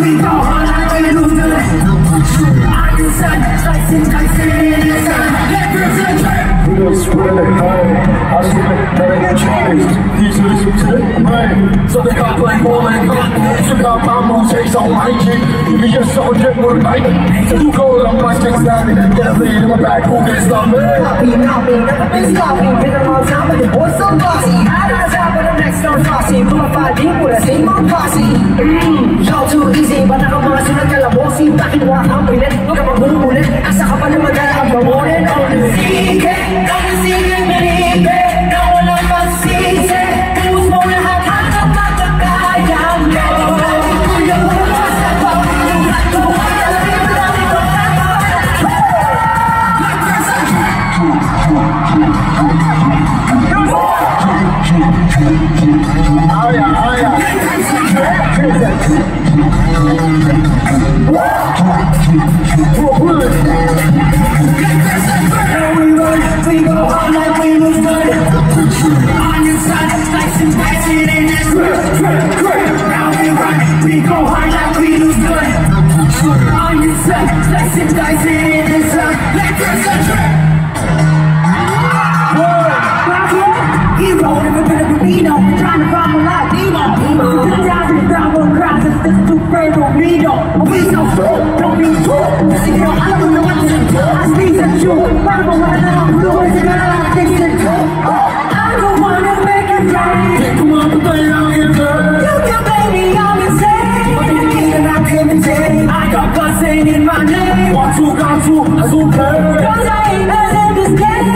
we go hard like we lose the On your side, slicing, dicing in this trap. Let girls in the trap. We don't swear they high. I swear I got changed. These listen to the brain. So they got like more than got. So got my moves, they so mighty. Even your soldier would bite. So you go on my six down and get a lead in my back. Who can stop me? Copy, copy, never been sloppy. Been a long time, but the boy's so bossy. High rise out, but the next don't flossy. Pull up five deep with a same old posse. Mmm, Now I don't. I you. I blue, do? I don't wanna make it right. That out here, girl. You I'm insane. The I'm imitating. I got my name. One, two, two, okay. Cause I ain't as this game.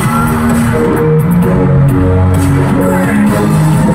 Thank you.